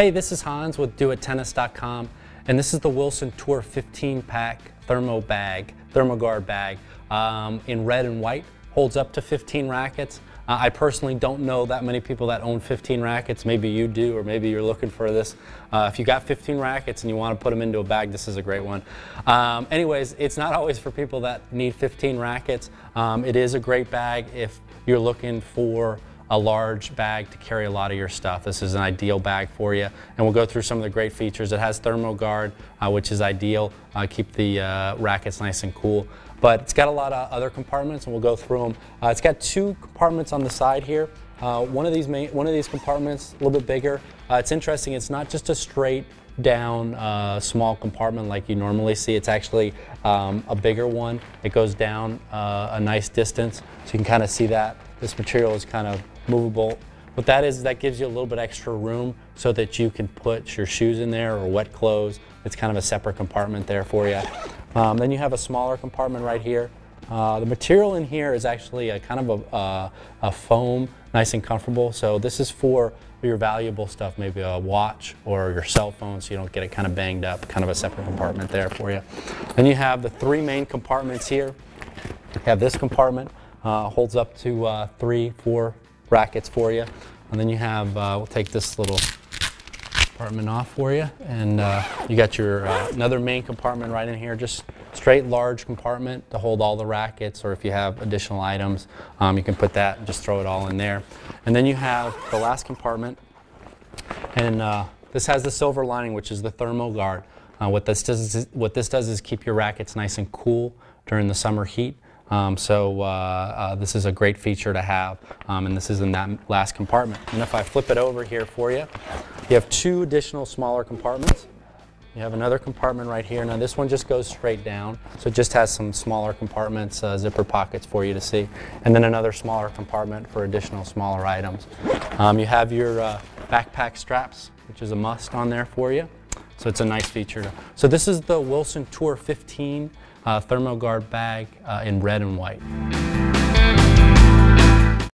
Hey, this is Hans with doittennis.com, and this is the Wilson Tour 15 pack thermo bag, ThermoGuard bag, um, in red and white. Holds up to 15 rackets. Uh, I personally don't know that many people that own 15 rackets. Maybe you do, or maybe you're looking for this. Uh, if you got 15 rackets and you want to put them into a bag, this is a great one. Um, anyways, it's not always for people that need 15 rackets. Um, it is a great bag if you're looking for a large bag to carry a lot of your stuff. This is an ideal bag for you. And we'll go through some of the great features. It has ThermoGuard, uh, which is ideal. Uh, keep the uh, rackets nice and cool. But it's got a lot of other compartments, and we'll go through them. Uh, it's got two compartments on the side here. Uh, one of these main, one of these compartments, a little bit bigger. Uh, it's interesting. It's not just a straight down uh, small compartment like you normally see. It's actually um, a bigger one. It goes down uh, a nice distance, so you can kind of see that. This material is kind of movable. What that is, that gives you a little bit extra room so that you can put your shoes in there or wet clothes. It's kind of a separate compartment there for you. Um, then you have a smaller compartment right here. Uh, the material in here is actually a kind of a, a, foam, nice and comfortable. So this is for your valuable stuff, maybe a watch or your cell phone so you don't get it kind of banged up, kind of a separate compartment there for you. Then you have the three main compartments here. You have this compartment, uh, holds up to uh, three, four brackets for you. And then you have, uh, we'll take this little compartment off for you. And uh, you got your uh, another main compartment right in here, just straight large compartment to hold all the rackets or if you have additional items, um, you can put that and just throw it all in there. And then you have the last compartment. And this has the silver lining, which is the ThermoGuard. Uh, what, this does is, what this does is keep your rackets nice and cool during the summer heat. Um, so uh, uh, this is a great feature to have, um, and this is in that last compartment. And if I flip it over here for you, you have two additional smaller compartments. You have another compartment right here. Now this one just goes straight down, so it just has some smaller compartments, uh, zipper pockets for you to see, and then another smaller compartment for additional smaller items. Um, you have your uh, backpack straps, which is a must on there for you. So it's a nice feature. So this is the Wilson Tour 15 uh, ThermoGuard bag uh, in red and white.